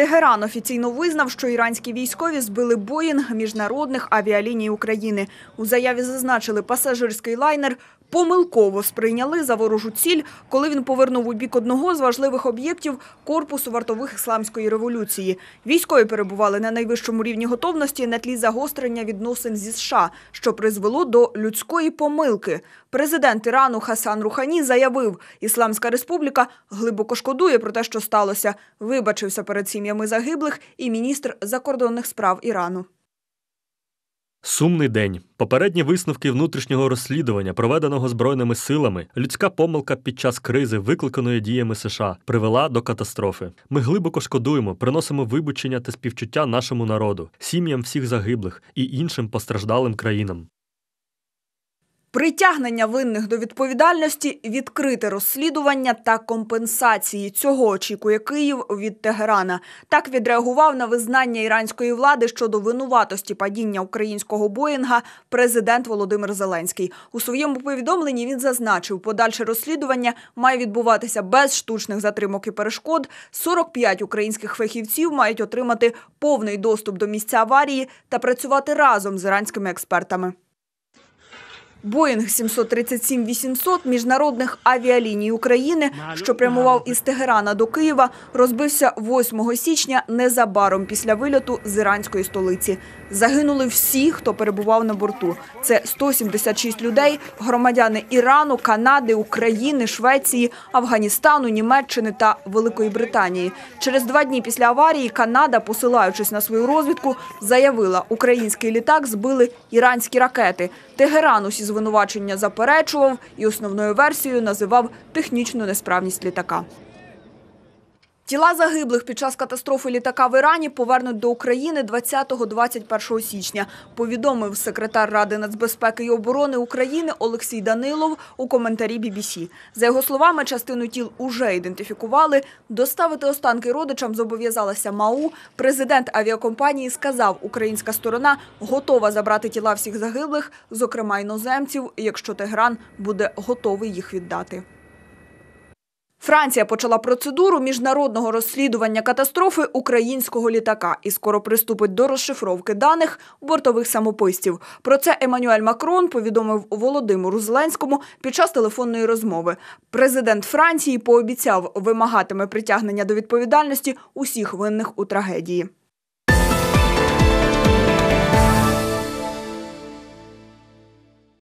Тегеран офіційно визнав, що іранські військові збили Боїнг міжнародних авіаліній України. У заяві зазначили, пасажирський лайнер помилково сприйняли за ворожу ціль, коли він повернув у бік одного з важливих об'єктів корпусу вартових ісламської революції. Військові перебували на найвищому рівні готовності на тлі загострення відносин зі США, що призвело до людської помилки. Президент Ірану Хасан Рухані заявив, Ісламська республіка глибоко шкодує про те, що сталося. Вибачився перед сім'ями загиблих і міністр закордонних справ Ірану. Сумний день. Попередні висновки внутрішнього розслідування, проведеного збройними силами, людська помилка під час кризи, викликаної діями США, привела до катастрофи. Ми глибоко шкодуємо, приносимо вибачення та співчуття нашому народу, сім'ям всіх загиблих і іншим постраждалим країнам. Притягнення винних до відповідальності, відкрите розслідування та компенсації. Цього очікує Київ від Тегерана. Так відреагував на визнання іранської влади щодо винуватості падіння українського Боїнга президент Володимир Зеленський. У своєму повідомленні він зазначив, подальше розслідування має відбуватися без штучних затримок і перешкод. 45 українських фахівців мають отримати повний доступ до місця аварії та працювати разом з іранськими експертами. Боїнг 737-800 міжнародних авіаліній України, що прямував із Тегерана до Києва, розбився 8 січня незабаром після вильоту з іранської столиці. Загинули всі, хто перебував на борту. Це 176 людей, громадяни Ірану, Канади, України, Швеції, Афганістану, Німеччини та Великої Британії. Через два дні після аварії Канада, посилаючись на свою розвідку, заявила, український літак збили іранські ракети. Тегеран усі звинувачення заперечував і основною версією називав технічну несправність літака. Тіла загиблих під час катастрофи літака в Ірані повернуть до України 20-21 січня, повідомив секретар Ради нацбезпеки і оборони України Олексій Данилов у коментарі BBC. За його словами, частину тіл уже ідентифікували. Доставити останки родичам зобов'язалася МАУ. Президент авіакомпанії сказав, українська сторона готова забрати тіла всіх загиблих, зокрема іноземців, якщо Тегран буде готовий їх віддати. Франція почала процедуру міжнародного розслідування катастрофи українського літака і скоро приступить до розшифровки даних бортових самописців. Про це Еммануель Макрон повідомив Володимиру Зеленському під час телефонної розмови. Президент Франції пообіцяв вимагатиме притягнення до відповідальності усіх винних у трагедії.